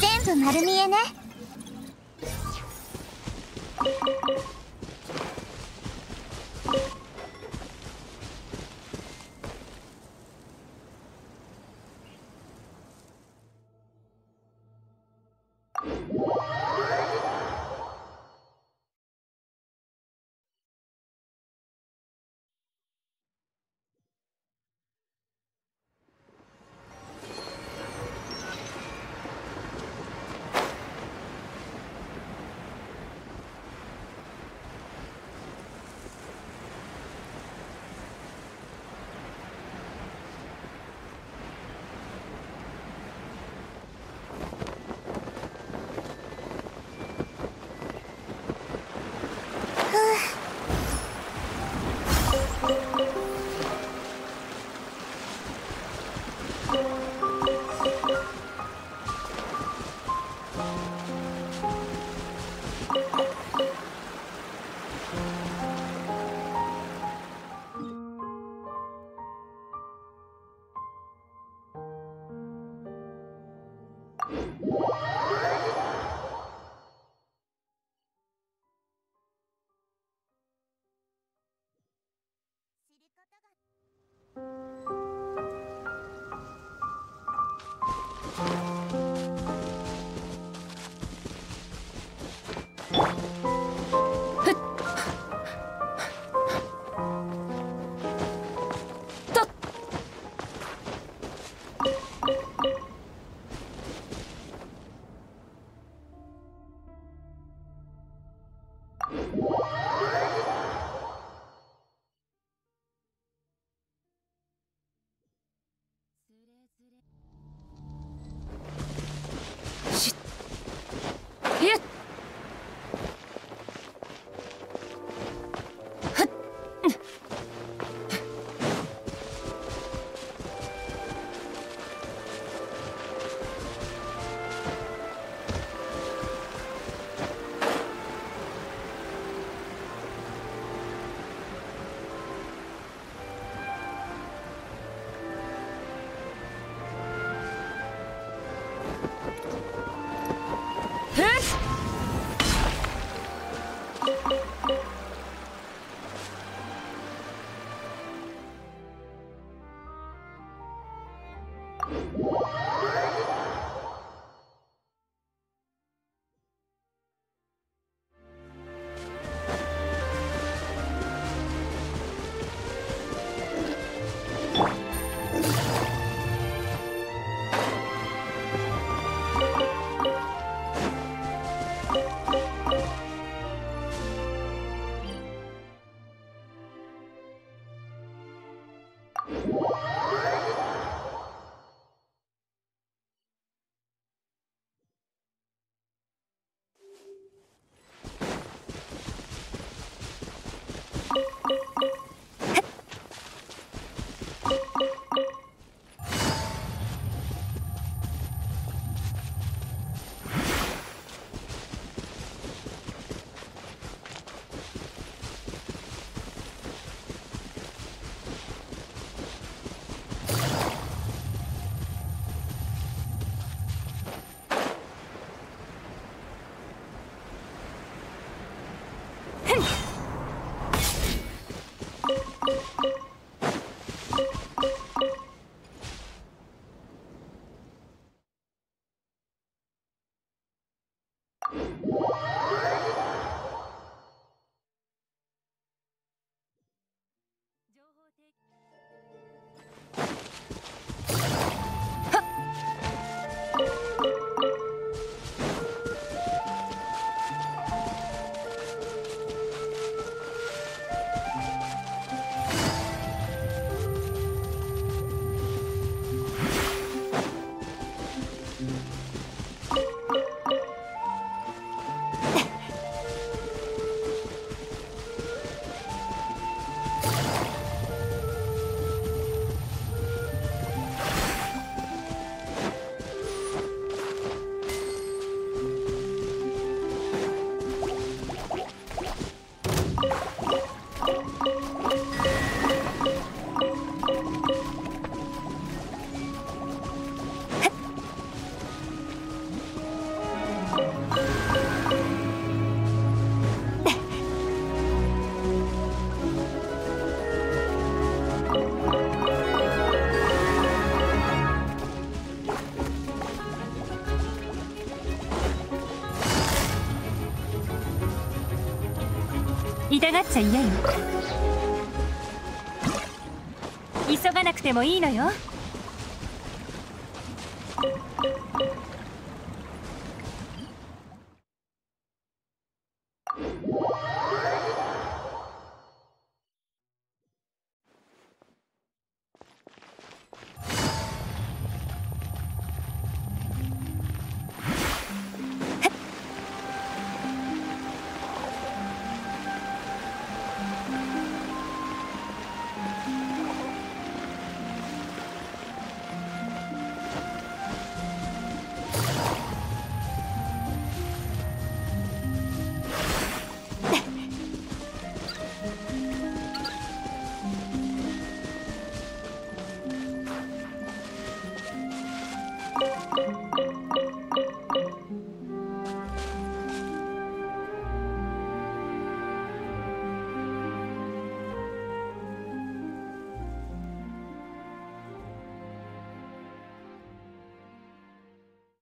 全部丸見えね。What? Это 痛がっちゃ嫌よ急がなくてもいいのよ。